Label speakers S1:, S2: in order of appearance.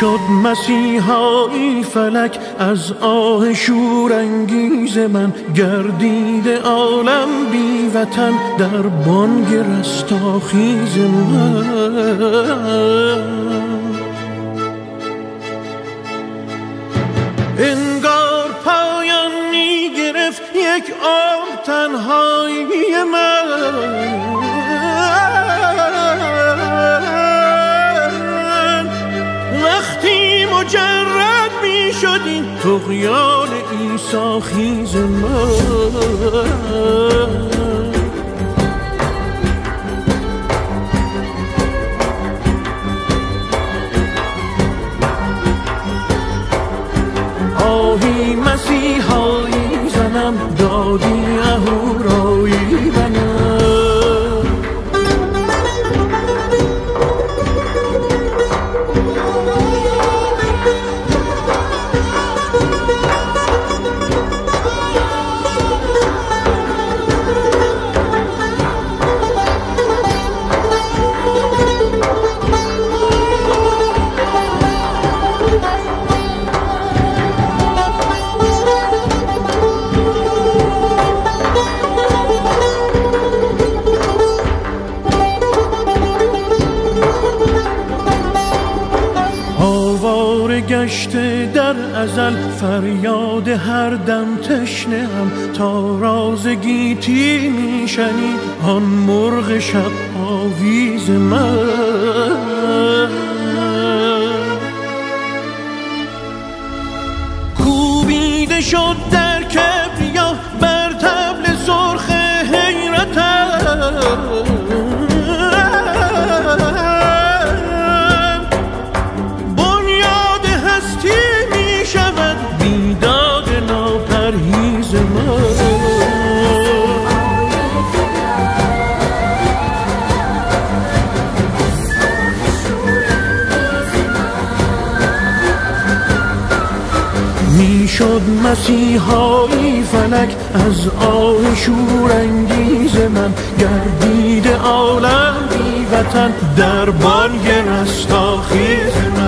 S1: شد مسیحایی فلک از آه شورانگیز من گردید عالم بی وطن در بانگ رستاخیز من. انگار پایان می گرفت یک آب تنهایی من. شدی تقیان ایسا خیز من. آهی گشته در ازل فریاد هر دم تشنه هم تا راز گیتی میشنید آن مرغ شب آویز من. کوبیده شد در کبریا شد مسیحایی فلک از آه شورانگیز من گردید عالم بی وطن در بانگ رستاخیز من.